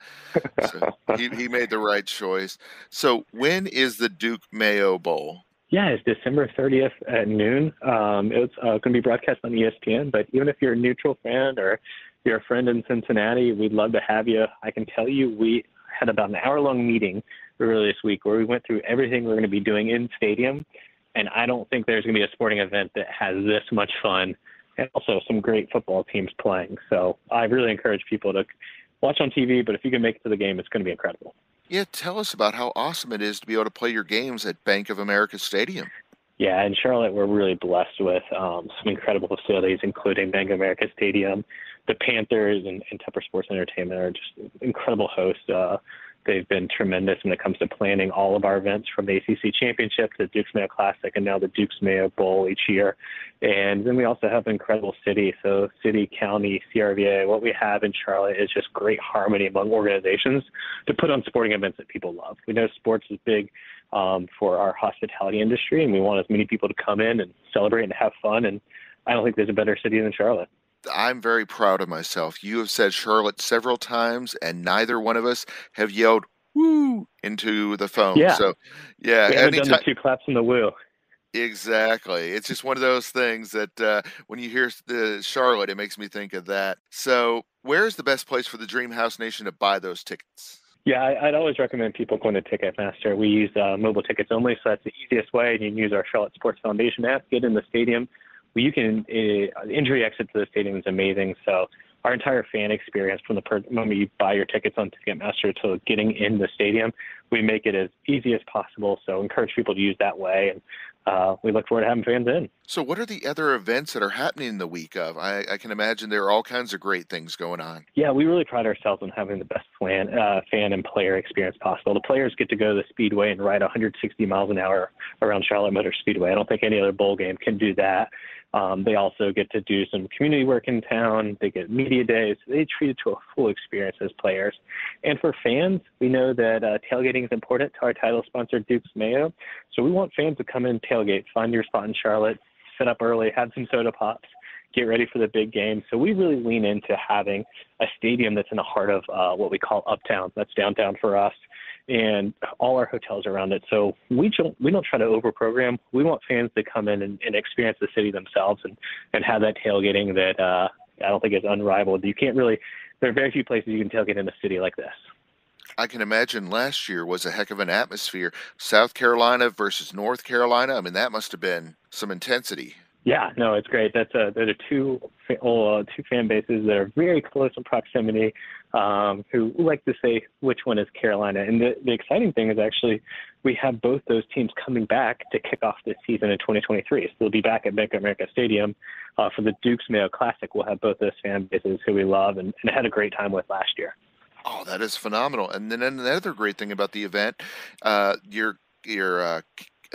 so he he made the right choice. So when is the Duke Mayo Bowl? Yeah, it's December 30th at noon. Um, it's uh, going to be broadcast on ESPN. But even if you're a neutral fan or you're a friend in Cincinnati, we'd love to have you. I can tell you, we had about an hour long meeting earlier this week where we went through everything we're going to be doing in stadium. And I don't think there's going to be a sporting event that has this much fun and also some great football teams playing. So I really encourage people to watch on TV, but if you can make it to the game, it's going to be incredible. Yeah, tell us about how awesome it is to be able to play your games at Bank of America Stadium. Yeah, in Charlotte, we're really blessed with um, some incredible facilities, including Bank of America Stadium. The Panthers and, and Tepper Sports Entertainment are just incredible hosts. Uh, they've been tremendous when it comes to planning all of our events from the ACC Championship to the Dukes Mayo Classic and now the Dukes Mayo Bowl each year. And then we also have an incredible city. So, city, county, CRVA, what we have in Charlotte is just great harmony among organizations to put on sporting events that people love. We know sports is big um, for our hospitality industry, and we want as many people to come in and celebrate and have fun. And I don't think there's a better city than Charlotte. I'm very proud of myself. You have said Charlotte several times, and neither one of us have yelled "woo" into the phone. Yeah. So, yeah, we haven't anytime- done the two claps in the woo. Exactly. It's just one of those things that uh, when you hear the Charlotte, it makes me think of that. So, where's the best place for the Dream House Nation to buy those tickets? Yeah, I'd always recommend people going to Ticketmaster. We use uh, mobile tickets only, so that's the easiest way. And you can use our Charlotte Sports Foundation app, get in the stadium. You can uh, injury exit to the stadium is amazing. So our entire fan experience from the per- moment you buy your tickets on Ticketmaster to getting in the stadium, we make it as easy as possible. So encourage people to use that way, and uh, we look forward to having fans in. So, what are the other events that are happening in the week of? I, I can imagine there are all kinds of great things going on. Yeah, we really pride ourselves on having the best fan, uh, fan and player experience possible. The players get to go to the Speedway and ride 160 miles an hour around Charlotte Motor Speedway. I don't think any other bowl game can do that. Um, they also get to do some community work in town. They get media days. They treat it to a full experience as players. And for fans, we know that uh, tailgating is important to our title sponsor, Duke's Mayo. So we want fans to come in, tailgate, find your spot in Charlotte, set up early, have some soda pops, get ready for the big game. So we really lean into having a stadium that's in the heart of uh, what we call uptown. That's downtown for us and all our hotels around it. So we don't we don't try to overprogram. We want fans to come in and, and experience the city themselves and and have that tailgating that uh, I don't think is unrivaled. You can't really. There are very few places you can tailgate in a city like this. I can imagine last year was a heck of an atmosphere. South Carolina versus North Carolina. I mean, that must have been some intensity. Yeah, no, it's great. That's a, those are two uh, two fan bases that are very close in proximity, um, who like to say which one is Carolina. And the, the exciting thing is actually we have both those teams coming back to kick off this season in 2023. So they'll be back at Bank of America Stadium uh, for the Dukes Mayo Classic. We'll have both those fan bases who we love and, and had a great time with last year. Oh, that is phenomenal! And then another great thing about the event, uh, your your uh,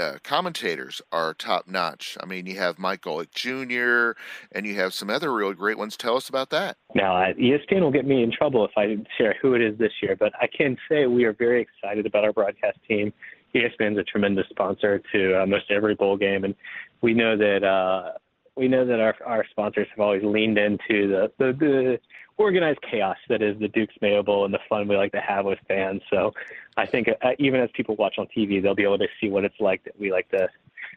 uh, commentators are top notch. I mean, you have Mike Golic Jr. and you have some other really great ones. Tell us about that. Now, ESPN will get me in trouble if I share who it is this year, but I can say we are very excited about our broadcast team. ESPN is a tremendous sponsor to uh, most every bowl game, and we know that uh, we know that our our sponsors have always leaned into the the, the organized chaos that is the Duke's Mayo Bowl and the fun we like to have with fans. So I think uh, even as people watch on TV, they'll be able to see what it's like that we like to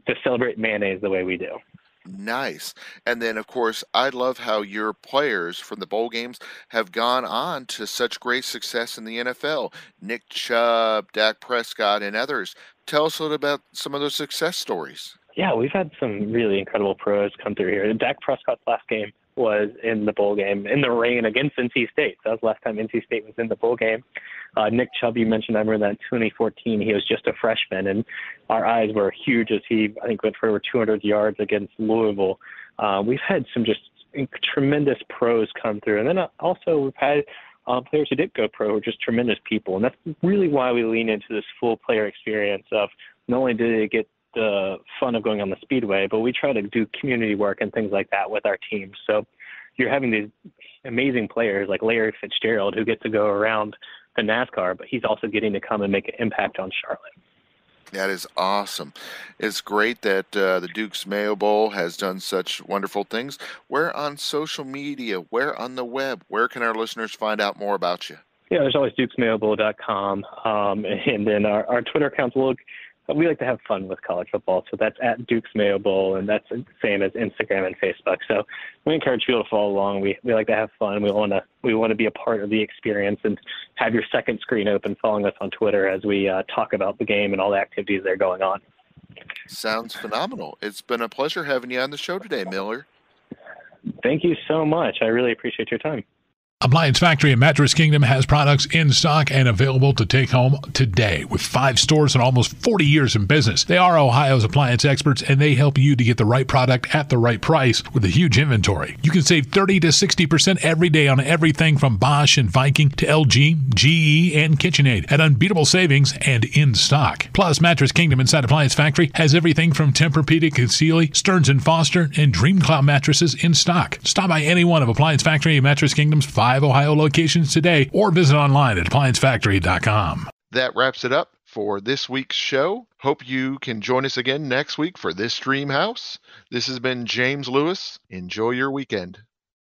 to celebrate mayonnaise the way we do. Nice. And then, of course, I love how your players from the bowl games have gone on to such great success in the NFL. Nick Chubb, Dak Prescott, and others. Tell us a little about some of those success stories. Yeah, we've had some really incredible pros come through here. Dak Prescott's last game was in the bowl game in the rain against NC State. So that was the last time NC State was in the bowl game. Uh, Nick Chubb, you mentioned, I remember that in 2014, he was just a freshman, and our eyes were huge as he, I think, went for over 200 yards against Louisville. Uh, we've had some just tremendous pros come through, and then uh, also we've had um, players who did go pro who are just tremendous people, and that's really why we lean into this full player experience of not only did they get the fun of going on the speedway, but we try to do community work and things like that with our teams. So you're having these amazing players like Larry Fitzgerald who get to go around the NASCAR, but he's also getting to come and make an impact on Charlotte. That is awesome. It's great that uh, the Duke's Mayo Bowl has done such wonderful things. Where on social media, where on the web, where can our listeners find out more about you? Yeah, there's always dukesmayobowl.com. Um, (laughs) and then our, our Twitter account's look we like to have fun with college football. So that's at Duke's Mayo Bowl, and that's the same as Instagram and Facebook. So we encourage people to follow along. We we like to have fun. We want to we want to be a part of the experience and have your second screen open, following us on Twitter as we uh, talk about the game and all the activities that are going on. Sounds phenomenal. It's been a pleasure having you on the show today, Miller. Thank you so much. I really appreciate your time. Appliance Factory in Mattress Kingdom has products in stock and available to take home today. With five stores and almost 40 years in business, they are Ohio's appliance experts and they help you to get the right product at the right price with a huge inventory. You can save 30 to 60% every day on everything from Bosch and Viking to LG, GE, and KitchenAid at unbeatable savings and in stock. Plus, Mattress Kingdom inside Appliance Factory has everything from Tempur-Pedic and Sealy, Stearns and Foster, and DreamCloud mattresses in stock. Stop by any one of Appliance Factory and Mattress Kingdom's five five Ohio locations today or visit online at appliancefactory.com. That wraps it up for this week's show. Hope you can join us again next week for this Dream House. This has been James Lewis. Enjoy your weekend.